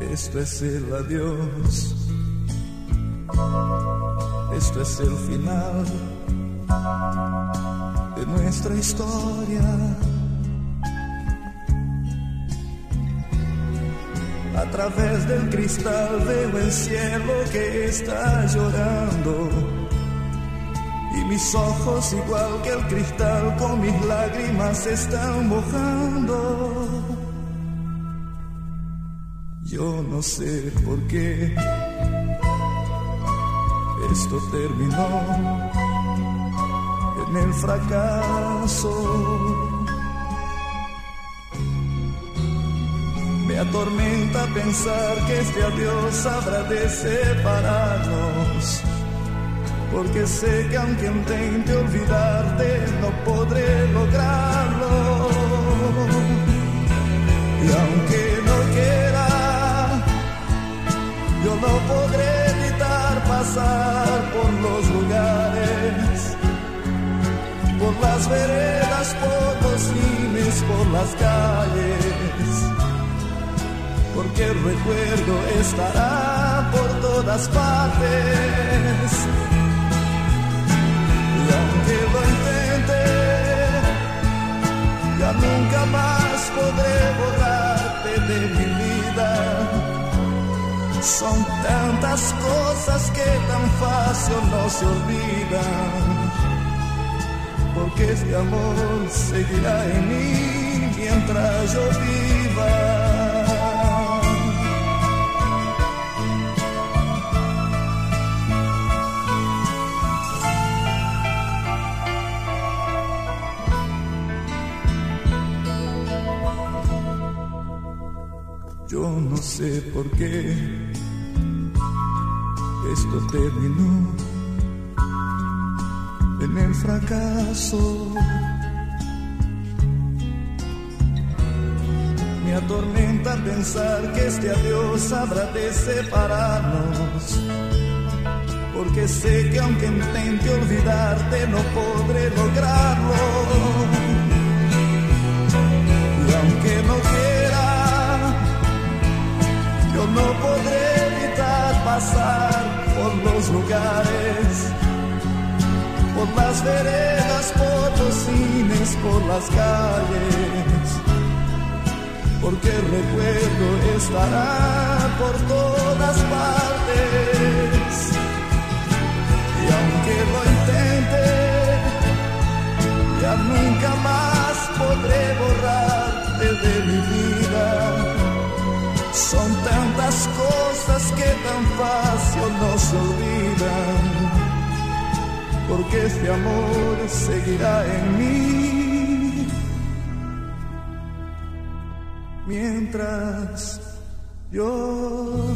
Esto es el adiós. Esto es el final de nuestra historia. A través del cristal veo el cielo que está llorando. Y mis ojos, igual que el cristal, con mis lágrimas se están mojando. Yo no sé por qué esto terminó en el fracaso. Me atormenta pensar que este adiós habrá de separarnos. Porque sé que aunque intente por las veredas, por los cines, por las calles porque el recuerdo estará por todas partes. Y aunque lo intente, ya nunca más podré borrarte de mi vida. Son tantas cosas que tan fácil no se olvidan. Porque este amor seguirá en mí mientras yo viva. Yo no sé por qué esto terminó en el fracaso. Me atormenta pensar que este adiós habrá de separarnos. Porque sé que aunque intente olvidarte no podré lograrlo. Y aunque no quiera yo no podré evitar pasar por los lugares, por las veredas, por los cines, por las calles, porque el recuerdo estará por todas partes. Y aunque lo intente, ya nunca más podré borrarte de mi vida. Son tantas cosas que tan fácil no se olvidan, porque este amor seguirá en mí. Mientras yo.